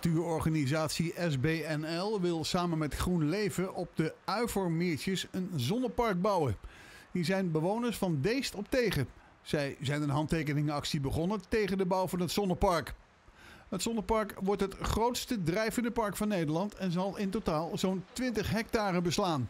De Natuurorganisatie SBNL wil samen met Groen leven op de Uivormeertjes een zonnepark bouwen. Hier zijn bewoners van Deest op tegen. Zij zijn een handtekeningenactie begonnen tegen de bouw van het zonnepark. Het zonnepark wordt het grootste drijvende park van Nederland en zal in totaal zo'n 20 hectare beslaan.